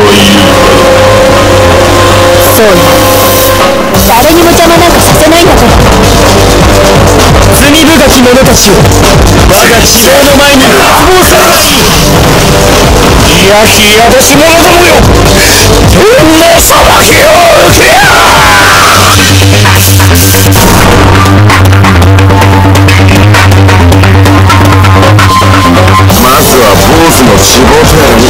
そうよ誰にも邪魔なんかさせないんだから罪深き者たちを我が地上の前に滅亡させないいやひやぼし者どもよ天の裁きを受けまずは坊主の死亡プラン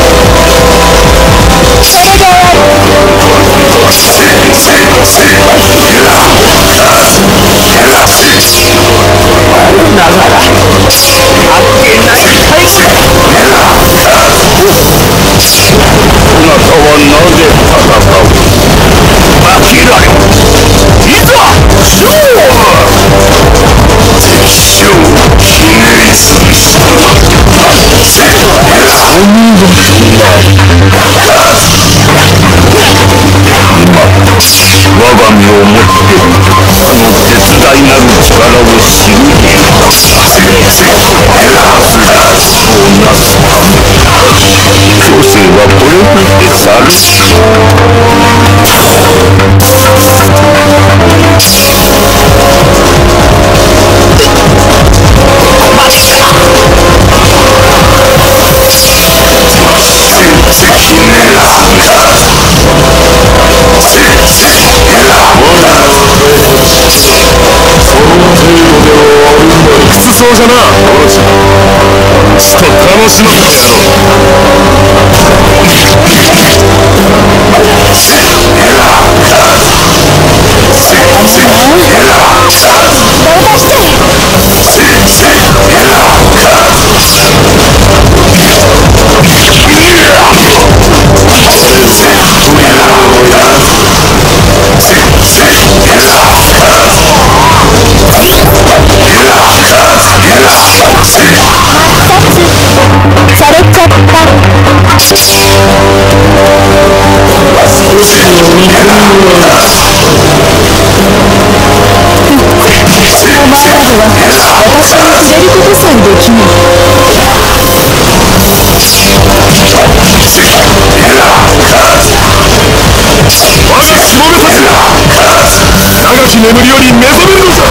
はなぜ戦う負けられいざ勝負敵将ひねり潰した我が身をもってあの絶大なる力を知るにそうなすそうじゃなちと楽しませてやろう眠りより目覚めるのじゃ